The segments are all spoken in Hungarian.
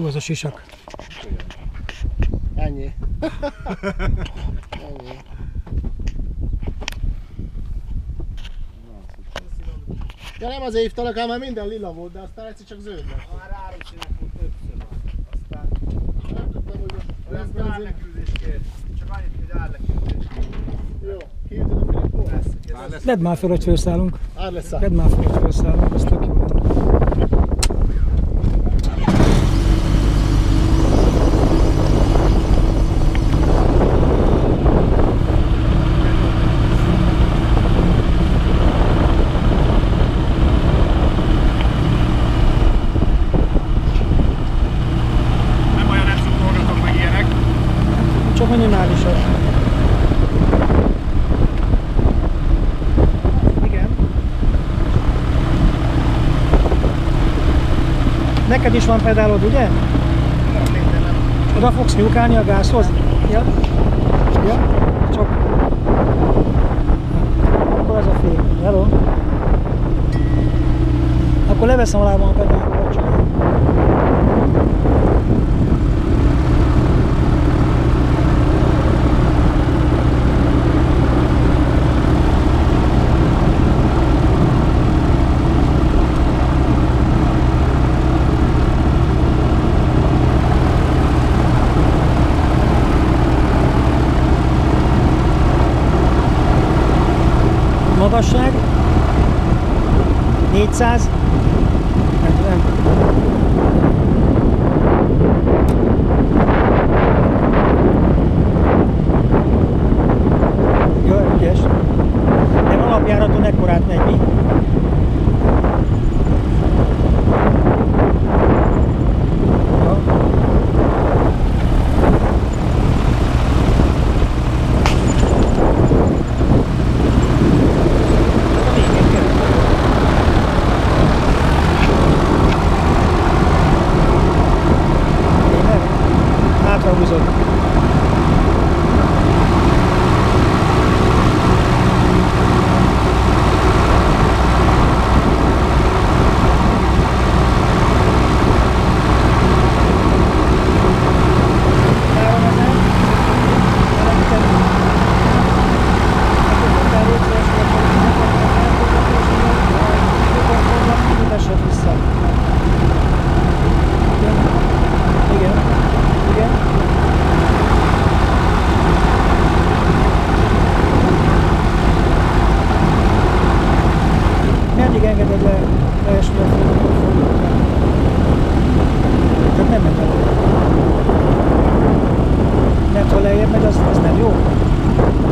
Jó az a sisak. Ennyi. Ennyi. Ja nem azért hívtalak, ám már minden lila volt, de aztán egyszer csak zöld lett. Már árucsinak volt többször már. Aztán Nem tudtam, hogy részben azért... árleküldést kért. Csak annyit, hogy árleküldést. Jó, kihívtad a? Persze. Vedd már fel, hogy felszállunk. Ár lesz Vedd már fel, hogy felszállunk, az tök jó lenne. Nem olyan nem cukorgatok meg ilyenek. Csak minimálisan. Igen. Neked is van pedálod, ugye? Oda fogsz nyúkálni a gázhoz? Ja. Ja. Csak. Akkor ez a fény. Hello. Akkor leveszem a lábam a pedálról, csak. Magasság 400 Mert ha lejjebb megy, az,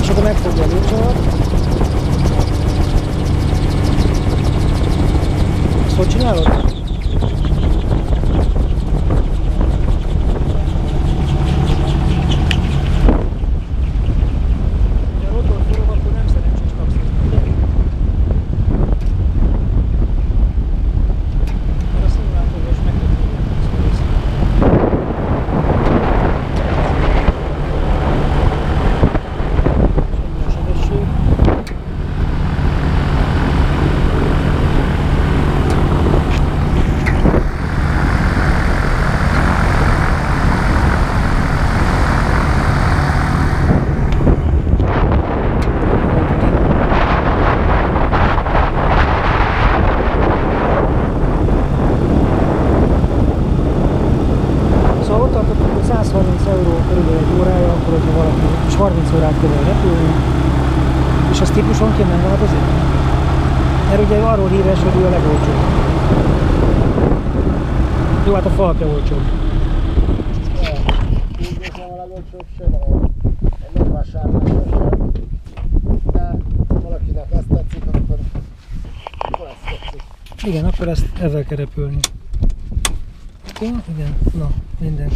És akkor megfogja a lúcsolat. Ezt hogy csinálod? 130 euró körülbelül egy órája, akkor hogyha valaki és 30 órát kell repülni, és az típusonként nem változik? Mert ugye arról híres, hogy ő a legolcsóbb. Jó, hát a falke olcsóbb. Legolcsóbb. De valakinek ezt tetszik, akkor, akkor. Igen, akkor ezt ezzel kell repülni. Jó, igen, na, yeniden